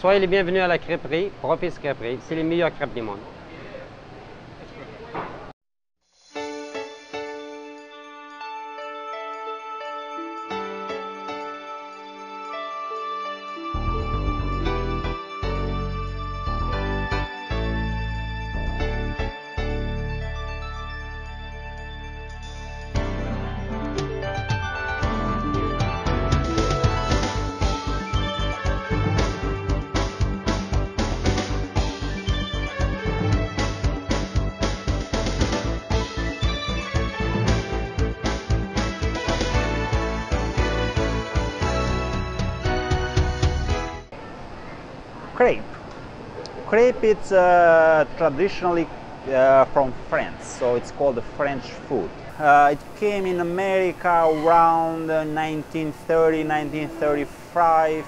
Soyez les bienvenus à la crêperie, Propice Crêperie. C'est les meilleures crêpes du monde. Crepe. Crepe is uh, traditionally uh, from France, so it's called the French food. Uh, it came in America around 1930, 1935,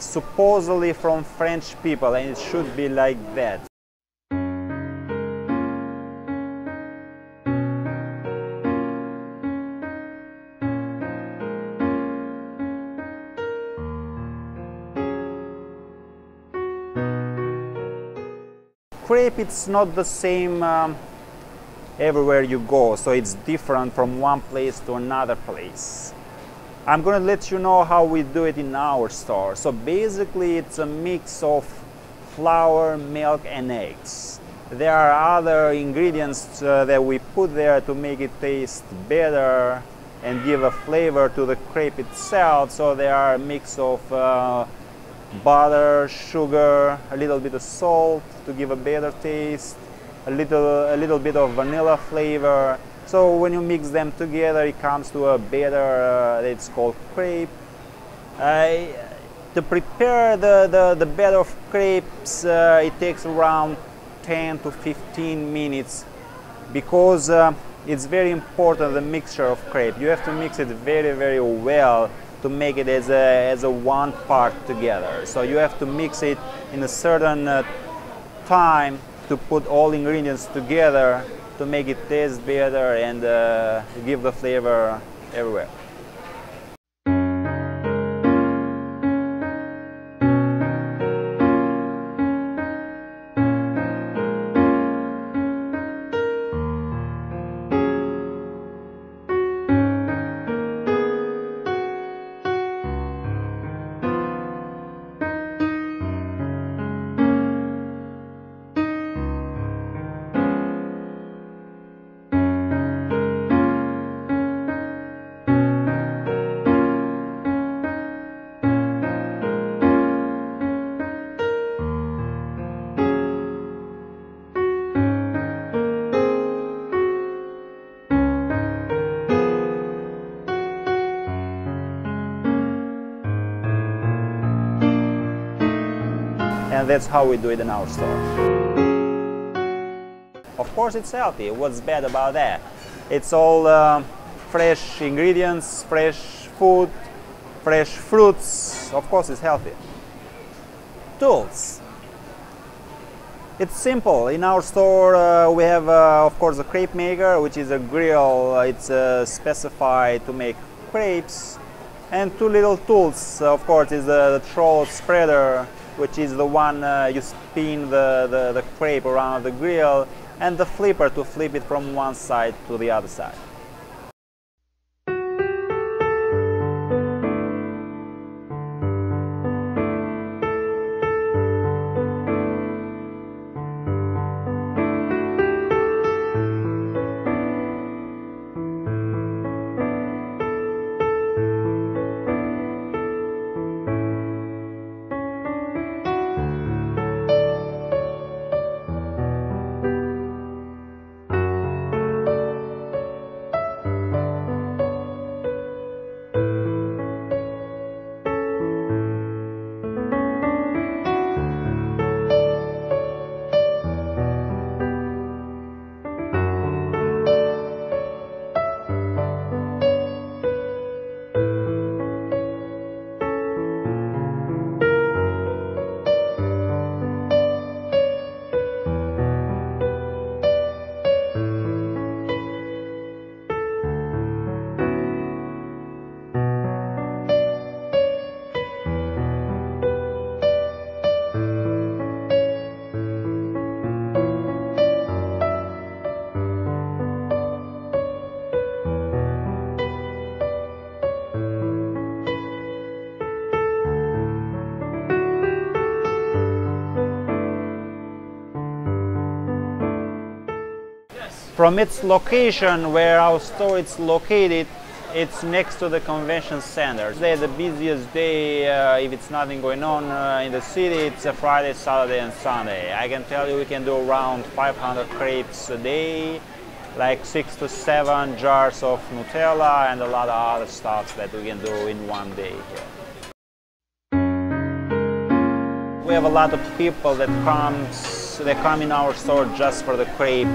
supposedly from French people, and it should be like that. Crepe it's not the same um, everywhere you go so it's different from one place to another place. I'm gonna let you know how we do it in our store. So basically it's a mix of flour milk and eggs. There are other ingredients uh, that we put there to make it taste better and give a flavor to the crepe itself. So there are a mix of uh, butter, sugar, a little bit of salt to give a better taste, a little, a little bit of vanilla flavor. So when you mix them together, it comes to a better, uh, it's called crepe. Uh, to prepare the, the, the batter of crepes, uh, it takes around 10 to 15 minutes because uh, it's very important the mixture of crepe. You have to mix it very, very well to make it as a, as a one part together. So you have to mix it in a certain uh, time to put all ingredients together to make it taste better and uh, give the flavor everywhere. And that's how we do it in our store. Of course it's healthy, what's bad about that? It's all uh, fresh ingredients, fresh food, fresh fruits, of course it's healthy. Tools. It's simple. In our store uh, we have uh, of course a crepe maker which is a grill. It's uh, specified to make crepes and two little tools of course is the, the troll spreader which is the one uh, you spin the, the, the crepe around the grill, and the flipper to flip it from one side to the other side. From its location, where our store is located, it's next to the convention center. Today, the busiest day, uh, if it's nothing going on uh, in the city, it's a Friday, Saturday, and Sunday. I can tell you we can do around 500 crepes a day, like six to seven jars of Nutella, and a lot of other stuff that we can do in one day here. We have a lot of people that comes, they come in our store just for the crepe.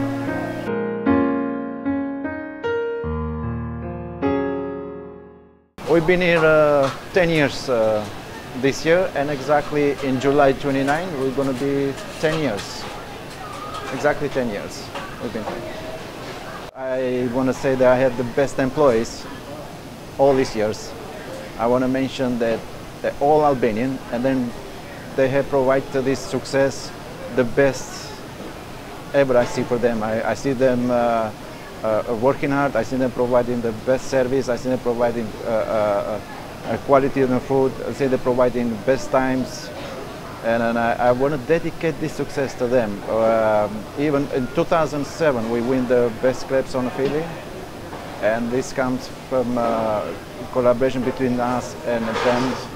We've been here uh, 10 years uh, this year, and exactly in July 29, we're going to be 10 years. Exactly 10 years we've been here. I want to say that I had the best employees all these years. I want to mention that they're all Albanian, and then they have provided this success the best ever I see for them. I, I see them uh, uh, working hard. I see them providing the best service. I see them providing uh, uh, uh, quality of the food. I see them providing best times. And, and I, I want to dedicate this success to them. Um, even in 2007, we win the best crepes on Philly. And this comes from uh, collaboration between us and them